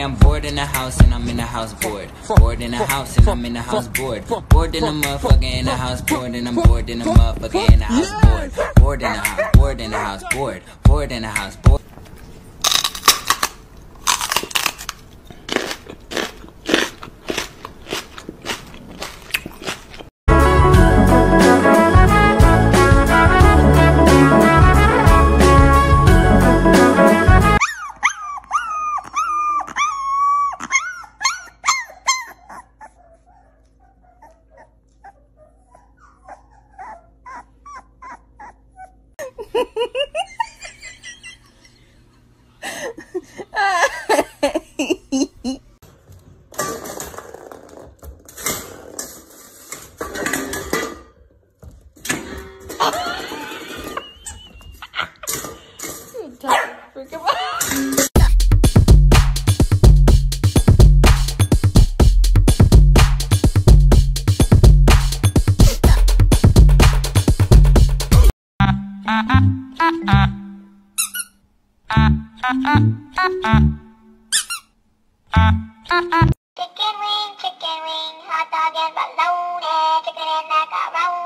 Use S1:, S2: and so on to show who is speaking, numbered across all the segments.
S1: Okay, I'm bored in the house and I'm in the house bored. Bored in the house and I'm in the house bored. Bored in the motherfucker in the house bored and I'm bored in the motherfucker in the house bored. Bored in the house, bored in the house, bored. Bored in the house, bored.
S2: Chicken wing, chicken wing, hot dog and bologna, chicken and macaroni,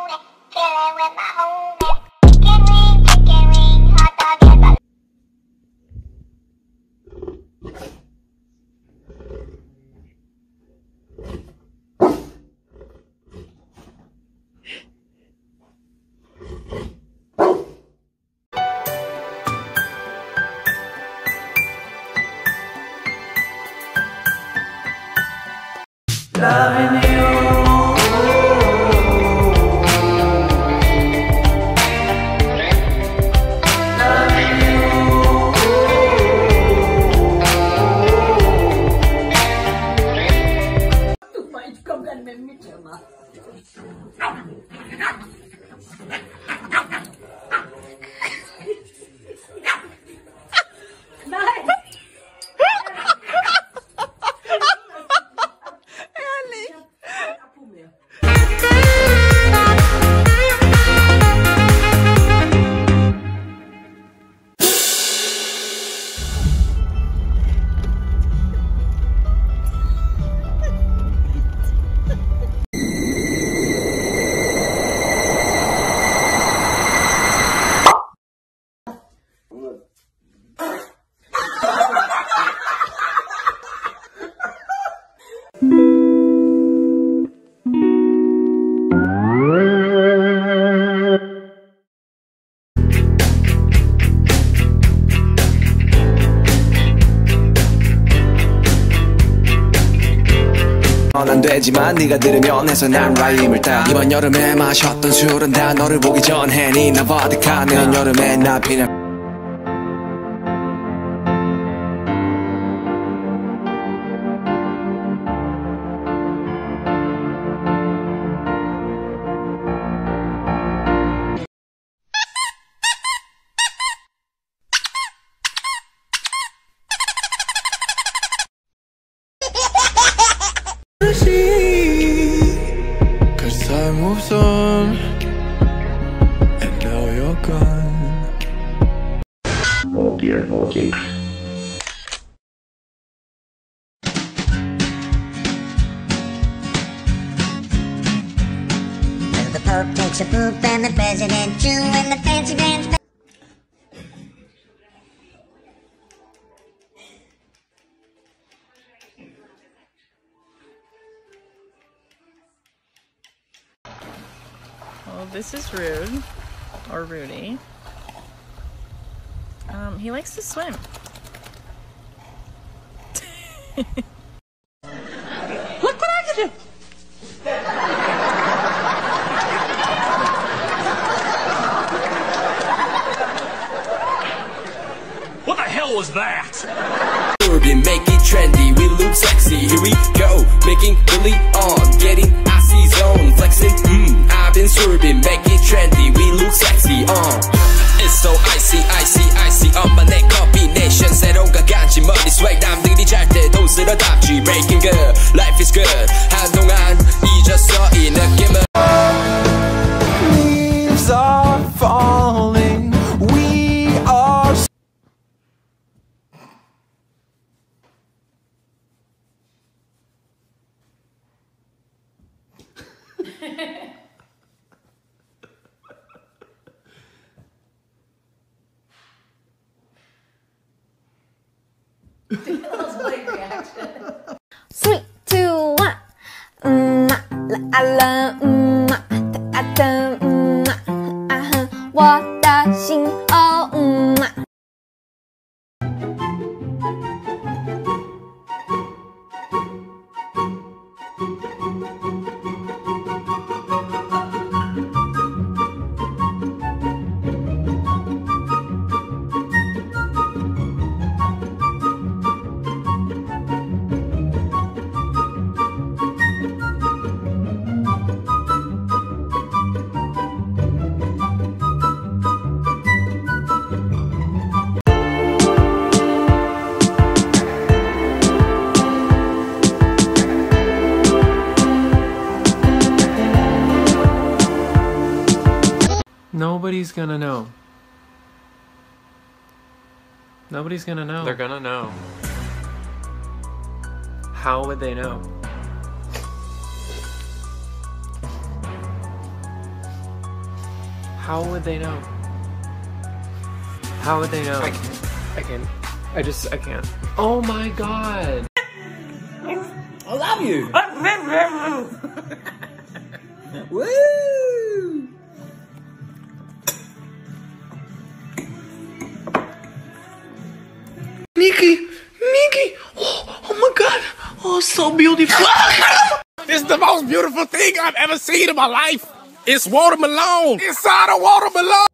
S3: 되지만 네가 들으면 해서 난 라임을 따. 이번 여름에 마셨던 술은 다 너를 보기 전에 니나 버드카 내년 여름에 나 피냐 now you're
S4: Oh dear.
S2: The Pope takes a poop and the President too, and the fancy pants.
S5: Well, this is Rude, or Rudy. Um, he likes to swim.
S6: Look what I can do.
S7: What the hell was that?
S3: Urban, make it trendy, we look sexy Here we go, making really on Getting icy zone, flexing, mmm I've been swerving, make it trendy, we look sexy, uh It's so icy, icy, icy 엄마 내 combination 새로운 가간지 머리 swag 남들이 잘 때도 쓸어담지 Breaking good, life is good Three, two, one. 嗯嘛，啦啊啦，嗯嘛，哒啊
S8: 哒，嗯嘛，啊哼，我的心哦。
S9: Nobody's gonna know. Nobody's gonna know.
S10: They're gonna know.
S9: How would they know? How would they know? How would they know?
S10: I can't. I can't.
S9: I just, I can't. Oh my god!
S11: I love you. Woo!
S6: So beautiful.
S7: This is the most beautiful thing I've ever seen in my life. It's watermelon inside a watermelon.